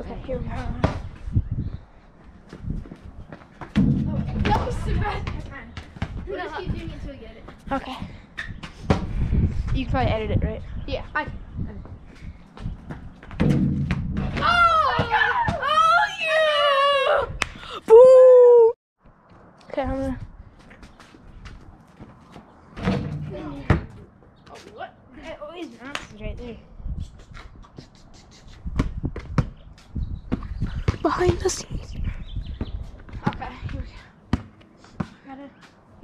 Okay, here we go. That so bad. We'll just keep doing it until we get it. Okay. You can probably edit it, right? Yeah. I. Oh! Oh, yeah! Boo! Okay, I'm gonna. Oh, what? Oh, his mouth is right there. Behind the scenes. Okay, here we go. Gotta.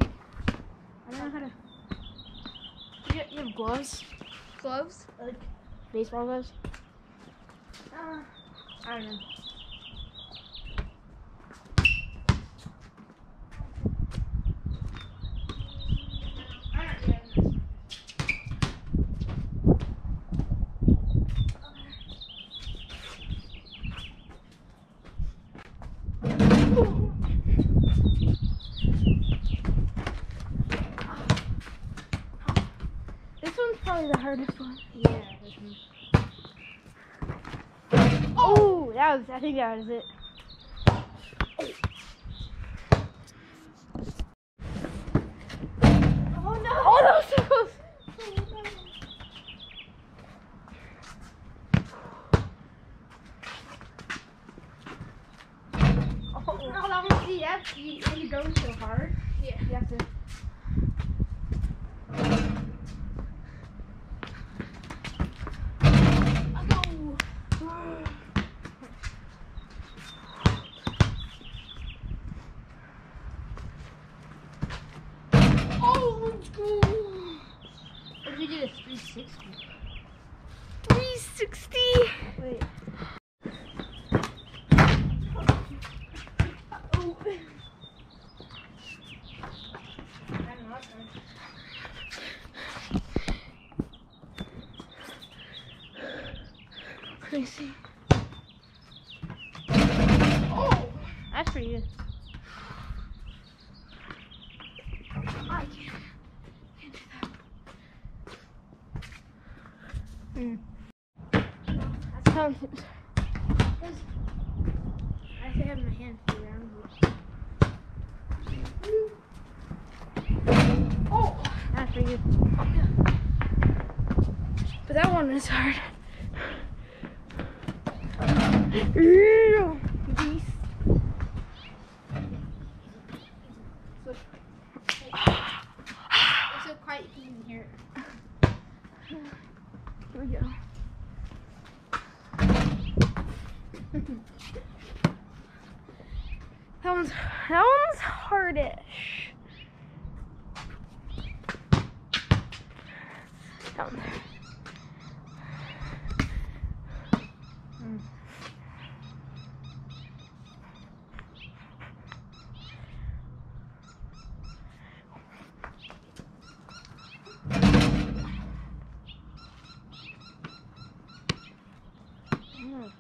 I don't know how to. You, you have gloves? Gloves? Like baseball gloves? Uh, I don't know. I'm not good at this. This one's probably the hardest one. Yeah, this one. Oh, that was. I think that was it. Oh no! Oh, that was so close. Oh, no, that was the F. You, when you go so hard. Yeah. You have to. Oh, let's go. What if we did a 360? 360. Wait. Oh. Let me see. Oh. That's pretty good. I can't. can't do that. Mm. That's how. I have my hand around Oh. That's pretty good. But that one is hard. Hear it. That one's that one's hardish. That one. Mm. Mm.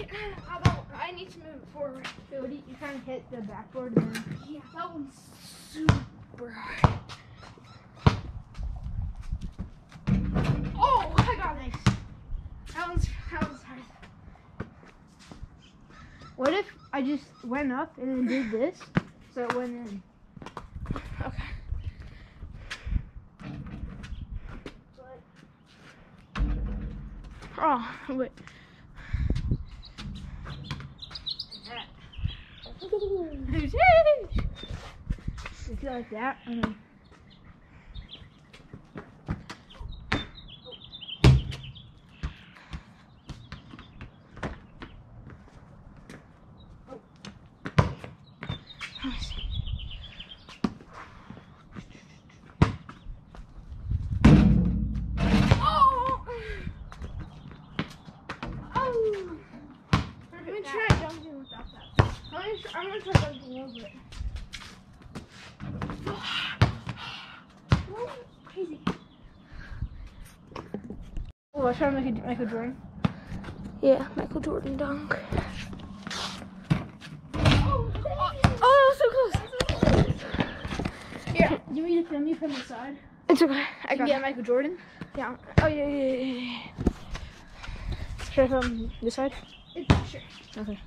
I can't. I need to move it forward. So you, kind of hit the backboard then Yeah, that one's super hard. Oh, I got it. That one's that one's hard. What if I just went up and then did this so it went in? Okay. Oh, wait. If you like that. I'm gonna try jumping without that. I'm gonna, try- I'm gonna try jumping over it. Oh, crazy. Oh, I was trying to make a Michael Jordan. Yeah, Michael Jordan dunk. Oh, Oh, so close. Yeah. You want to film you from the side? It's okay. I got get it. Michael Jordan. Yeah. Oh yeah, yeah, yeah, yeah, yeah. Should I film this side? It's, sure. Okay.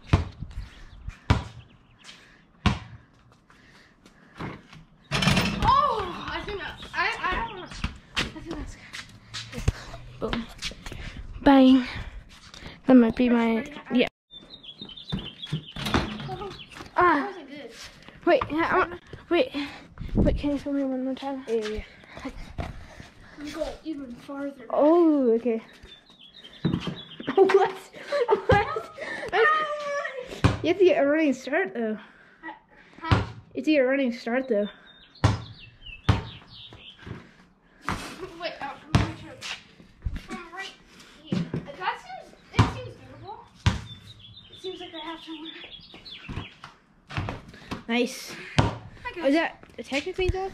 Oh, I think that, I, I don't know. I think that's good. Boom. Bang. That might be my yeah. Ah, wait, I want- wait, wait. Can you film me one more time? Yeah, yeah. You go even farther. Oh, okay. what? what? You have to get a running start though. Huh? You have to get a running start though. Wait, uh, let me try. From right here. That seems, it seems doable. It seems like I have somewhere. Nice. Guess. Is that technically though?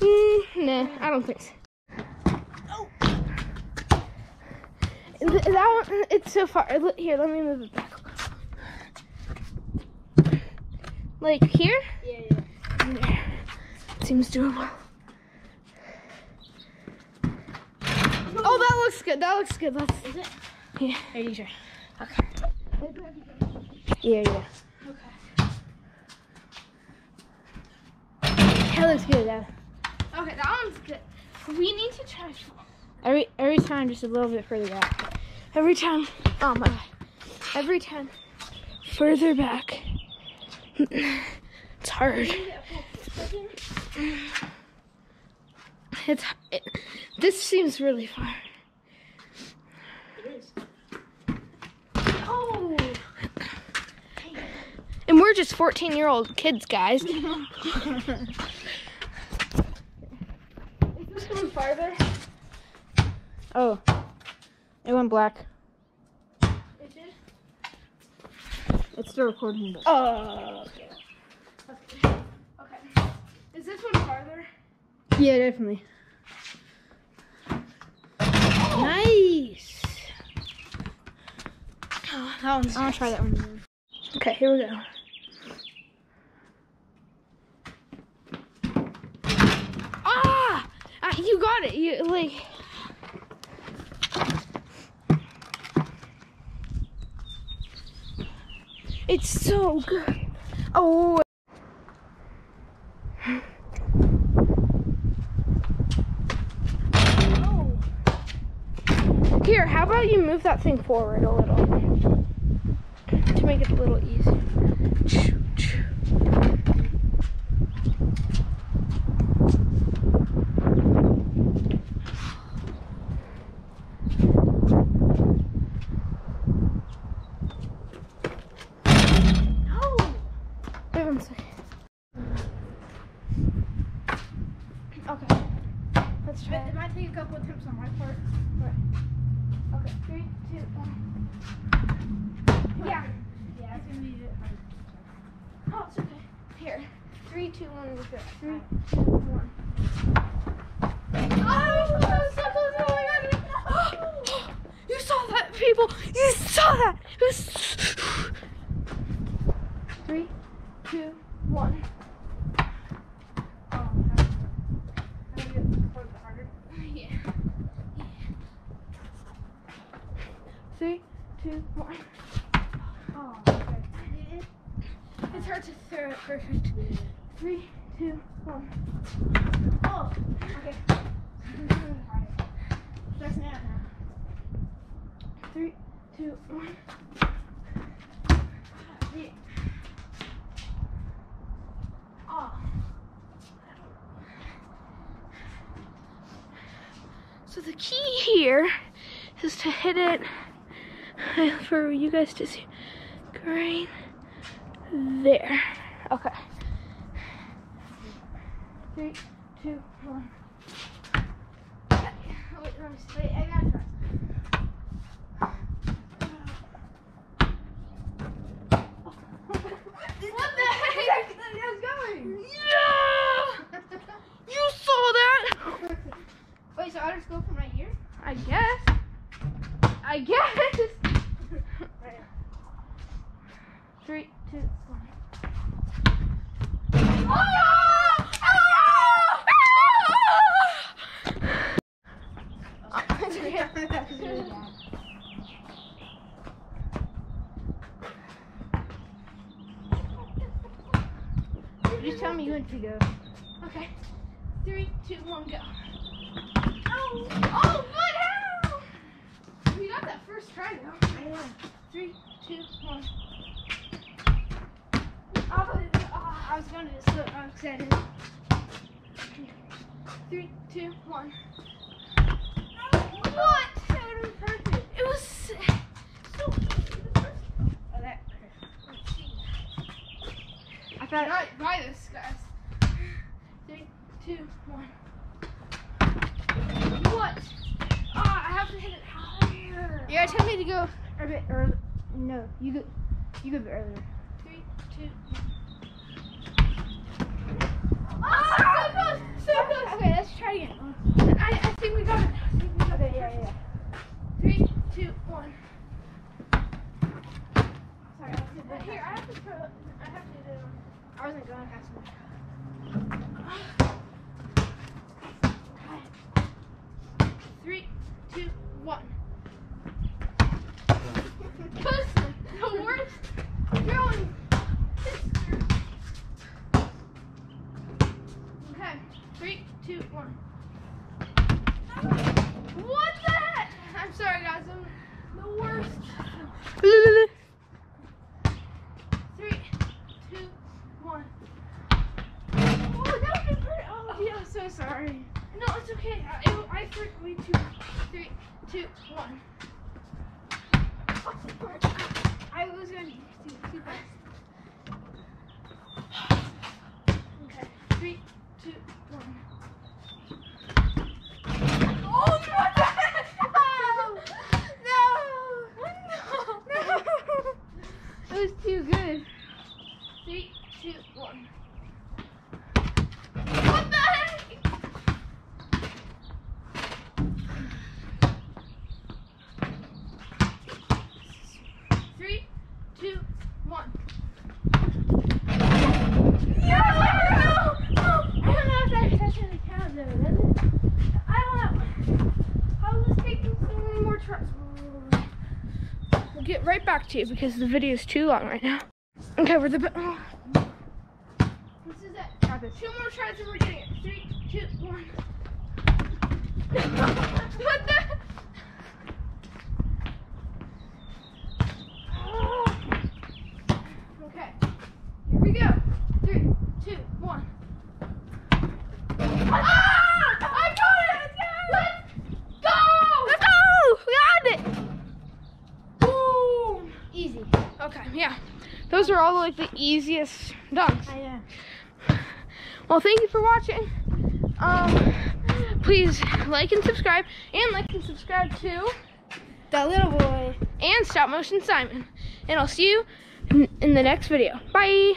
Mm, nah, I don't think so. Oh. Th- That one, it's so far. Here, let me move it back. Like here? Yeah, yeah. There. Seems doable. Oh, that looks good. That looks good. Let's. Is it? Yeah. Are you sure? Okay. Yeah, yeah. Okay. That looks good. though. Okay, that one's good. We need to try. Every every time, just a little bit further back. Every time. Oh my god. Every time. Further back. It's hard. It's it, this seems really far. It is. Oh! And we're just 14 year old kids, guys. Is this going farther? Oh. It went black. It did? It's still recording. But... Oh, okay. Okay. Okay. Is this one farther? Yeah, definitely. Nice. Oh, that one's. I'll try that one. Okay, here we go. Ah! Uh, you got it. You like. It's so good. Oh. Here, how about you move that thing forward a little to make it a little easier. Choo, choo. No! Wait one second. Okay. Let's It, try it it. might take a couple attempts on my part. Okay, three, two, one. Yeah. Yeah, it's gonna be a bit hard. Oh, it's okay. Here. Three, two, one, let's go. Three, two, one. Oh, that was so close. My god. You saw that, people! You saw that! It was... Three, two, one. Oh, how do I get this a little bit harder? Yeah. Three, two, one. Oh, okay. It's hard to throw it perfect. Three, two, one. Oh, okay. Out now. Three, two, one. Oh. So the key here is to hit it for you guys to see. Right there. Okay. Three, two, one. Wait, let me I gotta try. What the heck? It's going. Yeah! You saw that? Wait, so I just go from right here? I guess. I guess. Three, two, one. Oh! That's okay. That was really bad. Just tell me when to go. Okay. Three, two, one, go. Oh, oh, but how? We got that first try though. I know. Three, two, one. Oh, oh, oh I was going to slow. I was excited. Three, two, one. Oh, what? That would have been perfect. It was so easy. The first- Oh, that. Let's see. Thought. Try, try this, guys. Three, two, one. What? Ah, I have to hit it higher. You gotta tell me to go a bit early. No, you go. You go a bit earlier. Three, two, so close, so close. Okay, let's try again. I, I think we got it. I think we got Okay, it. yeah, yeah. Three, two, one. Sorry, I have to, here, I have to throw, I have to do, I wasn't going fast enough. three, two, one. Cause the worst throwing history. Okay, three, two, one. What the heck? I'm sorry guys, I'm the worst. Three, two, one. Oh, that would be pretty. Oh, yeah, I'm so sorry. No, it's okay. Uh, I, it, I threw way too. Three, two, one. I was to do too fast. Okay, three, two, one. Oh! It was too good. Three, two, one. What the heck? Three, two, one. No! No! I don't know if that's touching the count though, does it? I don't know. How is this taking so many more tries? We'll get right back to you because the video is too long right now. Okay, we're the. Oh. This is it. Two more tries and we're it. Three, two, one. what the? Okay. Here we go. Three, two, one. Ah! I got it! Let's go! Let's go! We got it! Boom! Easy. Okay, yeah. Those are all like the easiest dunks. I know. Well, thank you for watching. Um, please like and subscribe, and like and subscribe to that little boy. and Stop Motion Simon. And I'll see you in, in the next video. Bye.